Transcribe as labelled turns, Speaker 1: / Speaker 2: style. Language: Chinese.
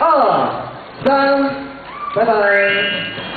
Speaker 1: 二三拜拜。